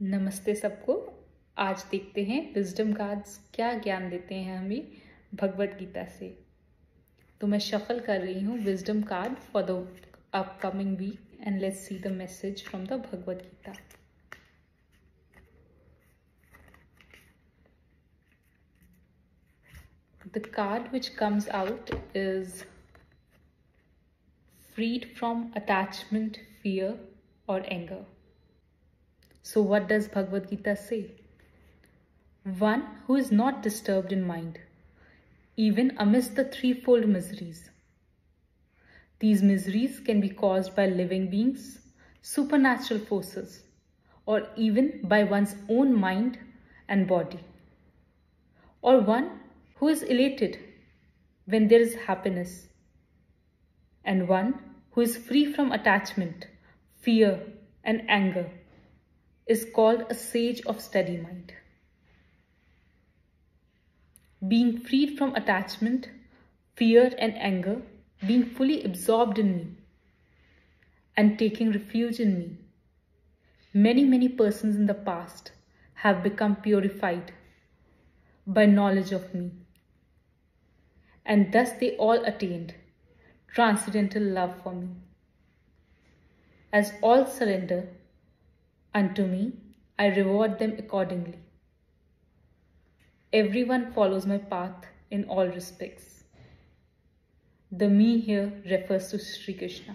नमस्ते सबको। आज देखते हैं विजडम कार्ड्स क्या ज्ञान देते हैं हमें भगवत गीता से। तो मैं शफल कर रही हूँ wisdom card for the upcoming weekend let's see the message from the Bhagavad Gita. The card which comes out is freed from attachment, fear, or anger. So, what does Bhagavad Gita say? One who is not disturbed in mind, even amidst the threefold miseries. These miseries can be caused by living beings, supernatural forces, or even by one's own mind and body. Or one who is elated when there is happiness, and one who is free from attachment, fear, and anger is called a sage of steady mind. Being freed from attachment, fear, and anger, being fully absorbed in me, and taking refuge in me. Many, many persons in the past have become purified by knowledge of me, and thus they all attained transcendental love for me. As all surrender, Unto me, I reward them accordingly. Everyone follows my path in all respects. The me here refers to Sri Krishna.